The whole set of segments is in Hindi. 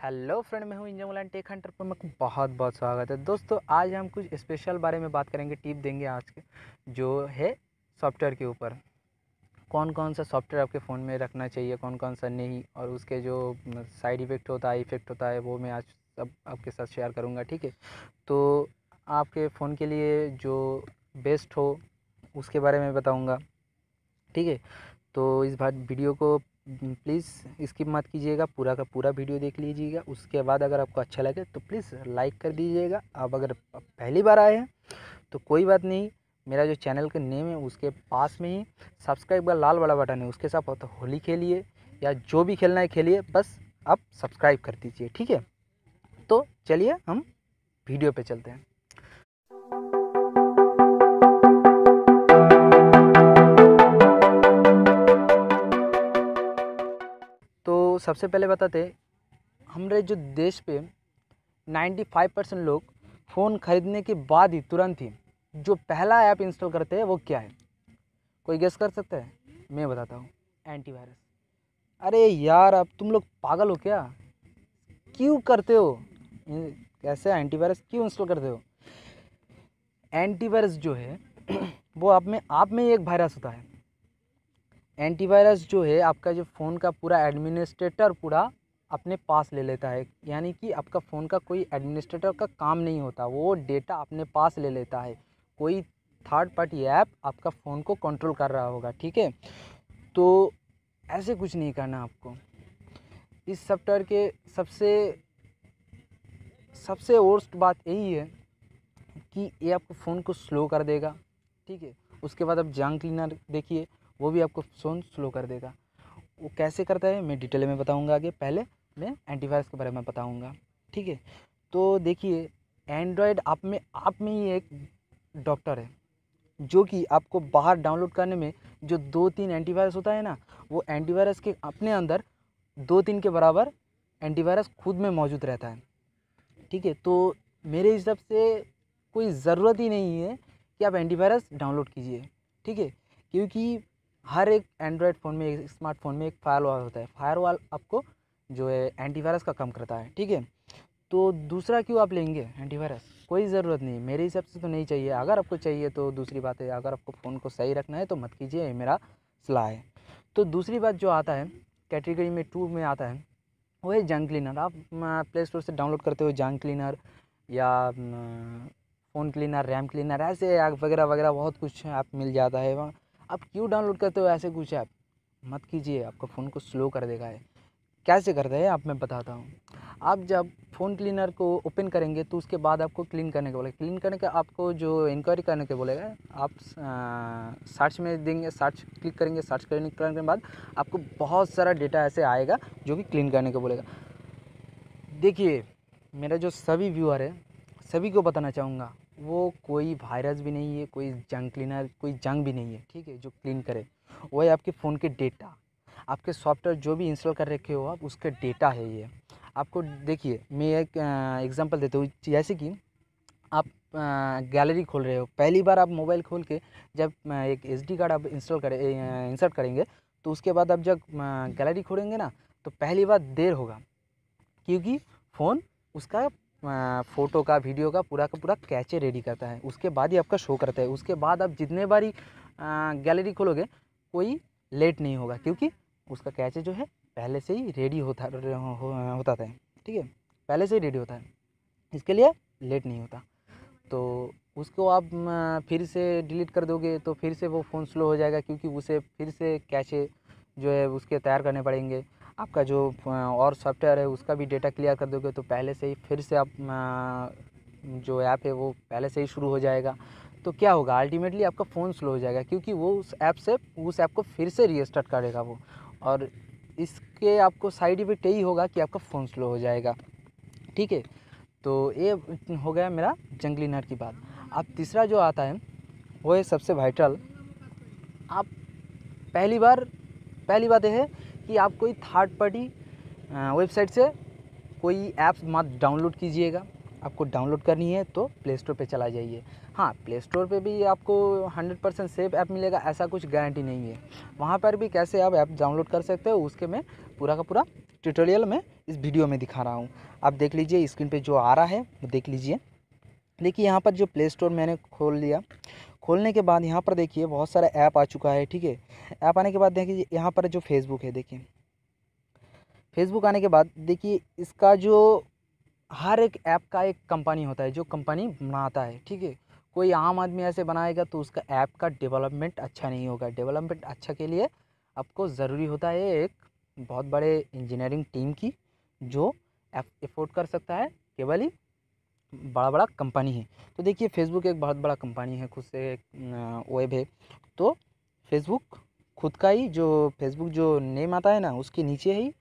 हेलो फ्रेंड, मैं हूँ इंजन टेक हंटर पर को बहुत बहुत स्वागत है। दोस्तों, आज हम कुछ स्पेशल बारे में बात करेंगे टिप देंगे आज के, जो है सॉफ्टवेयर के ऊपर। कौन कौन सा सॉफ्टवेयर आपके फ़ोन में रखना चाहिए कौन कौन सा नहीं, और उसके जो साइड इफ़ेक्ट होता है इफ़ेक्ट होता है, वो मैं आज सब आपके साथ शेयर करूँगा, ठीक है? तो आपके फ़ोन के लिए जो बेस्ट हो, उसके बारे में बताऊँगा, ठीक है? तो इस बार वीडियो को प्लीज़ स्किप मत कीजिएगा, पूरा का पूरा वीडियो देख लीजिएगा, उसके बाद अगर आपको अच्छा लगे तो प्लीज़ लाइक कर दीजिएगा। अब अगर पहली बार आए हैं तो कोई बात नहीं, मेरा जो चैनल का नेम है, उसके पास में ही सब्सक्राइब का लाल वाला बटन है, उसके साथ तो होली खेलिए, या जो भी खेलना है खेलिए, बस आप सब्सक्राइब कर दीजिए, ठीक है? तो चलिए हम वीडियो पे चलते हैं। सबसे पहले बताते हमारे जो देश पे 95 परसेंट लोग फ़ोन ख़रीदने के बाद ही तुरंत ही जो पहला ऐप इंस्टॉल करते हैं वो क्या है? कोई गेस कर सकता है? मैं बताता हूँ एंटीवायरस अरे यार, अब तुम लोग पागल हो क्या? क्यों करते हो? कैसे एंटीवायरस क्यों इंस्टॉल करते हो? एंटीवायरस जो है, वो आप में आप में एक वायरस होता है। एंटीवायरस जो है, आपका जो फ़ोन का पूरा एडमिनिस्ट्रेटर पूरा अपने पास ले लेता है। यानी कि आपका फ़ोन का कोई एडमिनिस्ट्रेटर का काम नहीं होता, वो डेटा अपने पास ले लेता है। कोई थर्ड पार्टी ऐप आपका फ़ोन को कंट्रोल कर रहा होगा, ठीक है? तो ऐसे कुछ नहीं करना आपको। इस सॉफ्टवेयर के सबसे सबसे वर्स्ट बात यही है कि ये आपको फ़ोन को स्लो कर देगा, ठीक है? उसके बाद आप जंग क्लीनर देखिए वो भी आपको फ़ोन स्लो कर देगा। वो कैसे करता है, मैं डिटेल में बताऊँगा आगे। पहले मैं एंटीवायरस के बारे में बताऊँगा। ठीक है? तो देखिए एंड्रॉयड आप में आप में ही एक डॉक्टर है, जो कि आपको बाहर डाउनलोड करने में जो दो तीन एंटीवायरस होता है ना, वो एंटीवायरस के अपने अंदर दो तीन के बराबर एंटीवायरस खुद में मौजूद रहता है। ठीक है? तो मेरे हिसाब से कोई ज़रूरत ही नहीं है कि आप एंटीवायरस डाउनलोड कीजिए। ठीक है? क्योंकि हर एक एंड्रॉयड फ़ोन में, एक स्मार्टफ़ोन में एक फायर होता है। फायर आपको जो है एंटीवायरस का कम करता है, ठीक है? तो दूसरा क्यों आप लेंगे एंटीवायरस कोई ज़रूरत नहीं। मेरे हिसाब से तो नहीं चाहिए। अगर आपको चाहिए तो दूसरी बात है, अगर आपको फ़ोन को सही रखना है तो मत कीजिए, ये मेरा सलाह है। तो दूसरी बात जो आता है कैटेगरी में टू में आता है, वो है जंग क्लीनर आप प्ले स्टोर से डाउनलोड करते हो जंग क्लीनर या फ़ोन क्लीनर रैम क्लीनर ऐसे वगैरह वगैरह बहुत कुछ ऐप मिल जाता है वहाँ। आप क्यों डाउनलोड करते हो ऐसे कुछ ऐप? मत कीजिए, आपका फ़ोन को स्लो कर देगा है कैसे करते हैं आप, मैं बताता हूँ। आप जब फ़ोन क्लीनर को ओपन करेंगे तो उसके बाद आपको क्लीन करने के बोलेगा क्लीन करने के आपको जो इंक्वायरी करने के बोलेगा, आप सर्च में देंगे सर्च क्लिक करेंगे सर्च करने करने के बाद आपको बहुत सारा डेटा ऐसे आएगा, जो कि क्लीन करने को बोलेगा। देखिए, मेरा जो सभी व्यूअर है, सभी को बताना चाहूँगा वो कोई वायरस भी नहीं है, कोई जंग क्लीनर कोई जंग भी नहीं है, ठीक है, जो क्लीन करे। वो है आपके फ़ोन के डेटा आपके सॉफ्टवेयर जो भी इंस्टॉल कर रखे हो आप, उसका डेटा है ये। आपको देखिए, मैं एक एग्जांपल देता हूँ। जैसे कि आप गैलरी खोल रहे हो। पहली बार आप मोबाइल खोल के जब एक एस कार्ड आप इंस्टॉल करें इंसर्ट करेंगे तो उसके बाद आप जब गैलरी खोलेंगे ना तो पहली बार देर होगा। क्योंकि फ़ोन उसका फ़ोटो का वीडियो का पूरा का पूरा कैचे रेडी करता है। उसके बाद ही आपका शो करता है। उसके बाद आप जितने बारी गैलरी खोलोगे कोई लेट नहीं होगा क्योंकि उसका कैचे जो है पहले से ही रेडी होता हो, होता था। ठीक है? पहले से ही रेडी होता है। इसके लिए लेट नहीं होता। तो उसको आप फिर से डिलीट कर दोगे तो फिर से वो फ़ोन स्लो हो जाएगा क्योंकि उसे फिर से कैचे जो है उसके तैयार करने पड़ेंगे। आपका जो और सॉफ्टवेयर है, उसका भी डेटा क्लियर कर दोगे तो पहले से ही फिर से आप जो ऐप है, वो पहले से ही शुरू हो जाएगा। तो क्या होगा? अल्टीमेटली आपका फ़ोन स्लो हो जाएगा, क्योंकि वो उस ऐप से, उस ऐप को फिर से रीस्टार्ट करेगा वो। और इसके आपको साइड इफ़ेक्ट यही होगा कि आपका फ़ोन स्लो हो जाएगा। ठीक है? तो ये हो गया मेरा जंगली नर की बात। अब तीसरा जो आता है, वो है सबसे वाइटल आप पहली बार, पहली बात यह है कि आप कोई थर्ड पार्टी वेबसाइट से कोई ऐप्स मत डाउनलोड कीजिएगा। आपको डाउनलोड करनी है तो प्ले स्टोर पर चला जाइए। हाँ प्ले स्टोर पर भी आपको हंड्रेड परसेंट सेफ़ ऐप मिलेगा, ऐसा कुछ गारंटी नहीं है। वहाँ पर भी कैसे आप ऐप डाउनलोड कर सकते हो, उसके मैं पूरा का पूरा ट्यूटोरियल में इस वीडियो में दिखा रहा हूँ। आप देख लीजिए स्क्रीन पे जो आ रहा है, वो देख लीजिए। देखिए, यहाँ पर जो प्ले स्टोर मैंने खोल लिया खोलने के बाद यहाँ पर देखिए बहुत सारा ऐप आ चुका है, ठीक है? ऐप आने के बाद देखिए यहाँ पर जो फेसबुक है, देखिए। फेसबुक आने के बाद देखिए इसका जो हर एक ऐप का एक कंपनी होता है, जो कंपनी बनाता है, ठीक है? कोई आम आदमी ऐसे बनाएगा तो उसका ऐप का डेवलपमेंट अच्छा नहीं होगा। डेवलपमेंट अच्छा के लिए आपको ज़रूरी होता है एक बहुत बड़े इंजीनियरिंग टीम की, जो एफोर्ड कर सकता है, केवल ही बड़ा बड़ा कंपनी है। तो देखिए फेसबुक एक बहुत बड़ा कंपनी है, खुद से एक वेब है। तो फेसबुक खुद का ही जो फेसबुक जो नेम आता है ना, उसके नीचे ही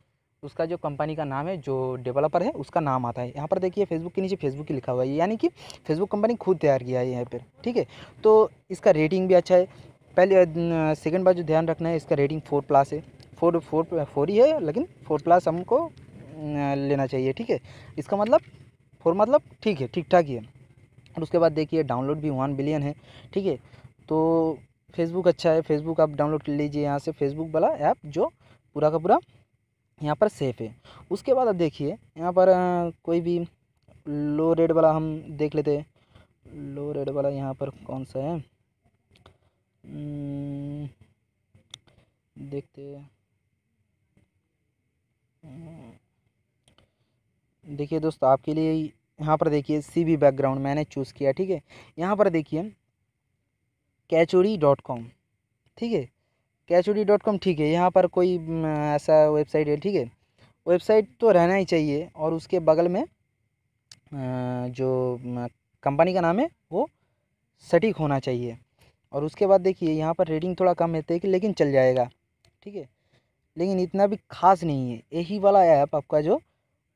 उसका जो कंपनी का नाम है, जो डेवलपर है, उसका नाम आता है। यहाँ पर देखिए फेसबुक के नीचे फेसबुक ही लिखा हुआ है। यानी कि फेसबुक कंपनी खुद तैयार किया है यहाँ पर, ठीक है? तो इसका रेटिंग भी अच्छा है। पहले सेकंड बार जो ध्यान रखना है, इसका रेटिंग फोर प्लस है। फोर फोर फोर ही है, लेकिन फोर प्लस हमको लेना चाहिए, ठीक है? इसका मतलब फोर मतलब ठीक है ठीक ठाक ही है। और उसके बाद देखिए डाउनलोड भी वन बिलियन है ठीक है। तो फेसबुक अच्छा है फेसबुक आप डाउनलोड कर लीजिए यहाँ से फेसबुक वाला ऐप जो पूरा का पूरा यहाँ पर सेफ़ है। उसके बाद आप देखिए यहाँ पर कोई भी लो रेट वाला हम देख लेते हैं। लो रेट वाला यहाँ पर कौन सा है? हम्म, देखते हम्म, देखिए दोस्तों, आपके लिए यहाँ पर देखिए सी बी बैकग्राउंड मैंने चूज़ किया, ठीक है? यहाँ पर देखिए कैचोरी डॉट कॉम ठीक है? कैचोरी डॉट कॉम ठीक है, यहाँ पर कोई ऐसा वेबसाइट है, ठीक है? वेबसाइट तो रहना ही चाहिए, और उसके बगल में जो कंपनी का नाम है, वो सटीक होना चाहिए। और उसके बाद देखिए, यहाँ पर रेटिंग थोड़ा कम है लेकिन चल जाएगा, ठीक है? लेकिन इतना भी खास नहीं है, यही वाला ऐप आपका जो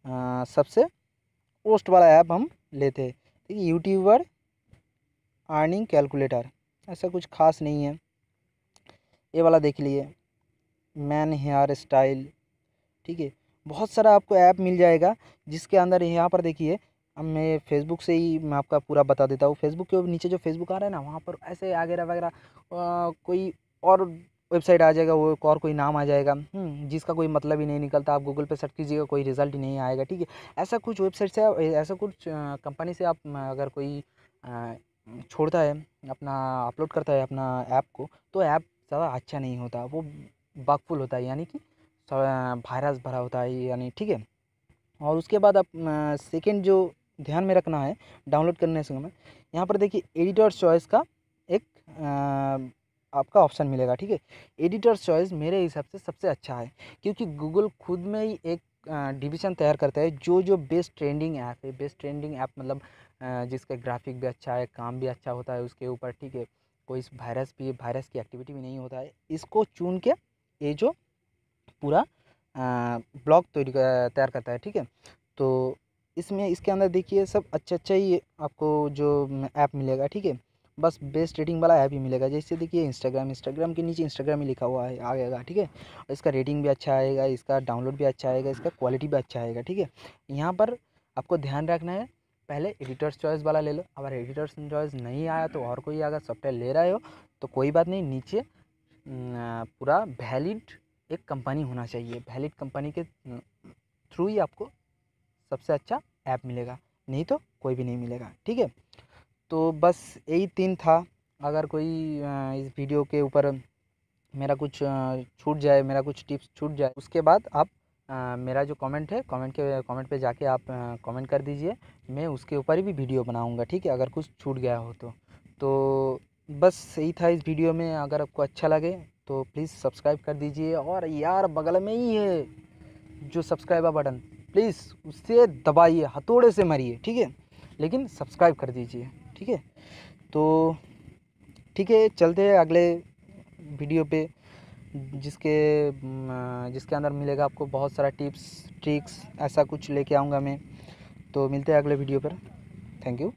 आ, सबसे पोस्ट वाला ऐप हम लेते हैं। यूट्यूबर अर्निंग कैलकुलेटर ऐसा कुछ खास नहीं है। ये वाला देख लिए मैन हेयर स्टाइल ठीक है। बहुत सारा आपको ऐप मिल जाएगा जिसके अंदर यहाँ पर देखिए अब मैं फेसबुक से ही मैं आपका पूरा बता देता हूँ। फेसबुक के नीचे जो फेसबुक आ रहा है ना वहाँ पर ऐसे वगैरह वगैरह कोई और वेबसाइट आ जाएगा वो एक और कोई नाम आ जाएगा। हम्म, जिसका कोई मतलब ही नहीं निकलता आप गूगल पे सर्च कीजिएगा कोई रिज़ल्ट ही नहीं आएगा ठीक है? ऐसा कुछ वेबसाइट से ऐसा कुछ कंपनी से आप अगर कोई छोड़ता है अपना अपलोड करता है अपना ऐप को तो ऐप ज़्यादा अच्छा नहीं होता। वो बकफुल होता है यानी कि वायरस भरा होता है यानी ठीक है? और उसके बाद आप सेकेंड जो ध्यान में रखना है डाउनलोड करने से यहाँ पर देखिए एडिटर चॉइस का एक आ, आपका ऑप्शन मिलेगा, ठीक है? एडिटर चॉइस मेरे हिसाब से सबसे अच्छा है, क्योंकि गूगल खुद में ही एक डिवीज़न तैयार करता है, जो जो बेस्ट ट्रेंडिंग ऐप है, बेस्ट ट्रेंडिंग ऐप मतलब जिसका ग्राफिक भी अच्छा है, काम भी अच्छा होता है उसके ऊपर, ठीक है? कोई वायरस भी, वायरस की एक्टिविटी भी नहीं होता है, इसको चुन के ये जो पूरा ब्लॉग तैयार करता है, ठीक है? तो इसमें, इसके अंदर देखिए, सब अच्छा अच्छा ही आपको जो ऐप मिलेगा, ठीक है? बस बेस्ट रेटिंग वाला ऐप ही मिलेगा। जैसे देखिए इंस्टाग्राम इंस्टाग्राम के नीचे इंस्टाग्राम ही लिखा हुआ है, आ आएगा ठीक है? और इसका रेटिंग भी अच्छा आएगा, इसका डाउनलोड भी अच्छा आएगा, इसका क्वालिटी भी अच्छा आएगा, ठीक है? यहाँ पर आपको ध्यान रखना है, पहले एडिटर्स चॉइस वाला ले लो। अगर एडिटर्स चॉइस नहीं आया तो और कोई अगर सॉफ्टवेयर ले रहे हो तो कोई बात नहीं, नीचे पूरा वैलिड एक कंपनी होना चाहिए। वैलिड कंपनी के थ्रू ही आपको सबसे अच्छा ऐप मिलेगा। नहीं तो कोई भी नहीं मिलेगा, ठीक है? तो बस यही तीन था। अगर कोई इस वीडियो के ऊपर मेरा कुछ छूट जाए, मेरा कुछ टिप्स छूट जाए, उसके बाद आप मेरा जो कमेंट है कमेंट के कमेंट पे जाके आप कमेंट कर दीजिए। मैं उसके ऊपर भी वीडियो बनाऊँगा, ठीक है, अगर कुछ छूट गया हो तो। तो बस यही था इस वीडियो में। अगर आपको अच्छा लगे तो प्लीज़ सब्सक्राइब कर दीजिए। और यार, बगल में ही है जो सब्सक्राइबर बटन प्लीज़ उससे दबाइए, हथौड़े से मरिए, ठीक है? लेकिन सब्सक्राइब कर दीजिए। ठीक है? तो ठीक है, चलते हैं अगले वीडियो पे, जिसके जिसके अंदर मिलेगा आपको बहुत सारा टिप्स, ट्रिक्स, ऐसा कुछ लेके आऊँगा मैं। तो मिलते हैं अगले वीडियो पर। Thank you.